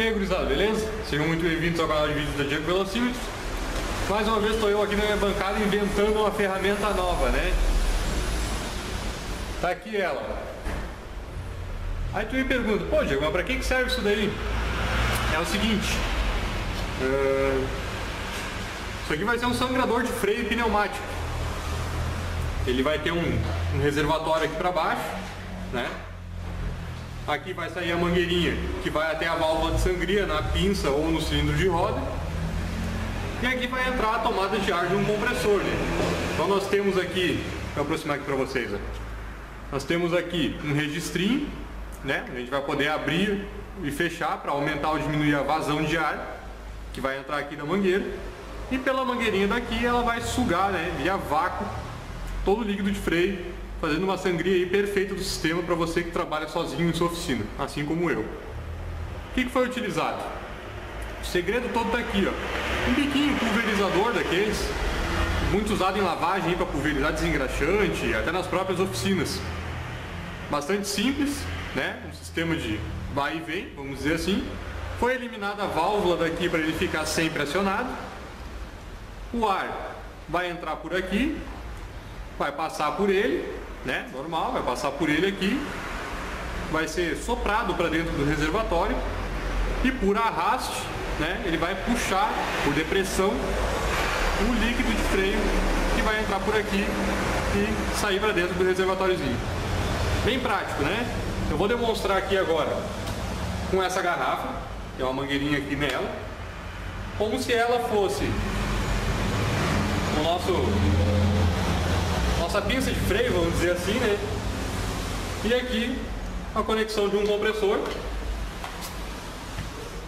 E aí gurizada, beleza? Sejam muito bem-vindos ao canal de vídeos da Diego Velocímetros Mais uma vez estou eu aqui na minha bancada inventando uma ferramenta nova, né? Tá aqui ela Aí tu me pergunta, pô Diego, mas pra que serve isso daí? É o seguinte uh, Isso aqui vai ser um sangrador de freio pneumático Ele vai ter um, um reservatório aqui pra baixo, né? Aqui vai sair a mangueirinha que vai até a válvula de sangria na pinça ou no cilindro de roda. E aqui vai entrar a tomada de ar de um compressor. Né? Então nós temos aqui, vou aproximar aqui para vocês. Ó. Nós temos aqui um registrinho, né? A gente vai poder abrir e fechar para aumentar ou diminuir a vazão de ar que vai entrar aqui na mangueira. E pela mangueirinha daqui ela vai sugar, né, via vácuo, todo o líquido de freio fazendo uma sangria aí perfeita do sistema para você que trabalha sozinho em sua oficina, assim como eu. O que, que foi utilizado? O segredo todo está aqui, ó. Um biquinho pulverizador daqueles, muito usado em lavagem para pulverizar desengraxante, até nas próprias oficinas. Bastante simples, né? Um sistema de vai e vem, vamos dizer assim. Foi eliminada a válvula daqui para ele ficar sempre acionado. O ar vai entrar por aqui, vai passar por ele né? Normal, vai passar por ele aqui, vai ser soprado para dentro do reservatório e por arraste, né? Ele vai puxar por depressão o líquido de freio que vai entrar por aqui e sair para dentro do reservatóriozinho. Bem prático, né? Eu vou demonstrar aqui agora com essa garrafa, tem uma mangueirinha aqui nela, como se ela fosse o nosso pinça de freio, vamos dizer assim, né? E aqui a conexão de um compressor.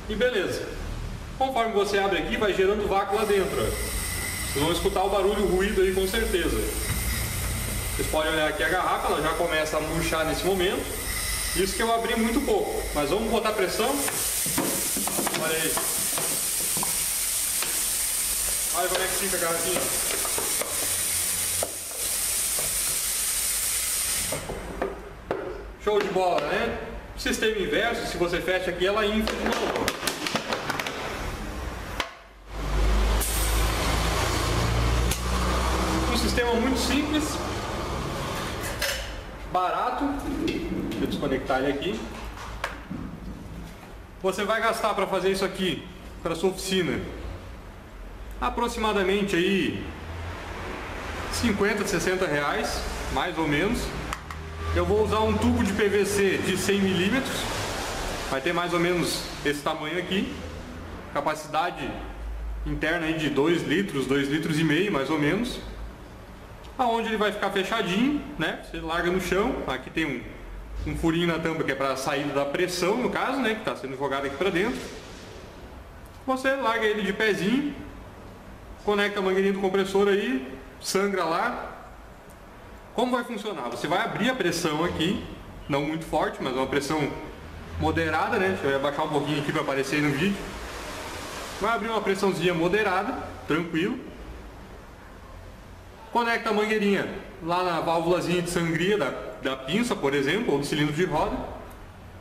E beleza. Conforme você abre aqui, vai gerando vácuo lá dentro. Ó. Vocês vão escutar o barulho, o ruído aí com certeza. Vocês podem olhar aqui a garrafa, ela já começa a murchar nesse momento. Isso que eu abri muito pouco. Mas vamos botar pressão. Olha aí. Olha como é que fica a garrafinha. Show de bola, né? Sistema inverso, se você fecha aqui, ela infla de novo. Um sistema muito simples, barato. Deixa eu desconectar ele aqui. Você vai gastar para fazer isso aqui, para sua oficina, aproximadamente aí 50, 60 reais, mais ou menos. Eu vou usar um tubo de PVC de 100 milímetros, vai ter mais ou menos esse tamanho aqui, capacidade interna aí de 2 litros, 2 litros e meio mais ou menos, aonde ele vai ficar fechadinho, né? Você larga no chão, aqui tem um, um furinho na tampa que é para saída da pressão no caso, né? Que está sendo jogado aqui para dentro. Você larga ele de pezinho, conecta a mangueirinha do compressor aí, sangra lá, como vai funcionar? Você vai abrir a pressão aqui, não muito forte, mas uma pressão moderada, né? Deixa eu abaixar um pouquinho aqui para aparecer no vídeo. Vai abrir uma pressãozinha moderada, tranquilo. Conecta a mangueirinha lá na válvulazinha de sangria da, da pinça, por exemplo, ou do cilindro de roda.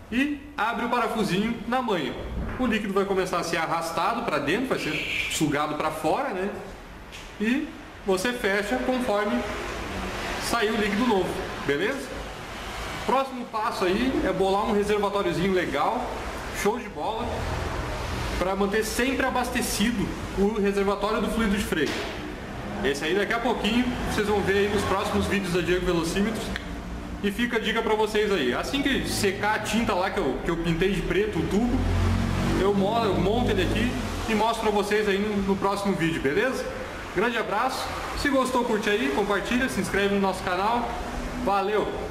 E abre o parafusinho na manha. O líquido vai começar a ser arrastado para dentro, vai ser sugado para fora, né? E você fecha conforme saiu o líquido novo, beleza? Próximo passo aí é bolar um reservatóriozinho legal, show de bola, para manter sempre abastecido o reservatório do fluido de freio. Esse aí daqui a pouquinho vocês vão ver aí nos próximos vídeos da Diego Velocímetros. E fica a dica para vocês aí, assim que secar a tinta lá que eu, que eu pintei de preto o tubo, eu monto ele aqui e mostro para vocês aí no, no próximo vídeo, beleza? Grande abraço. Se gostou, curte aí, compartilha, se inscreve no nosso canal. Valeu!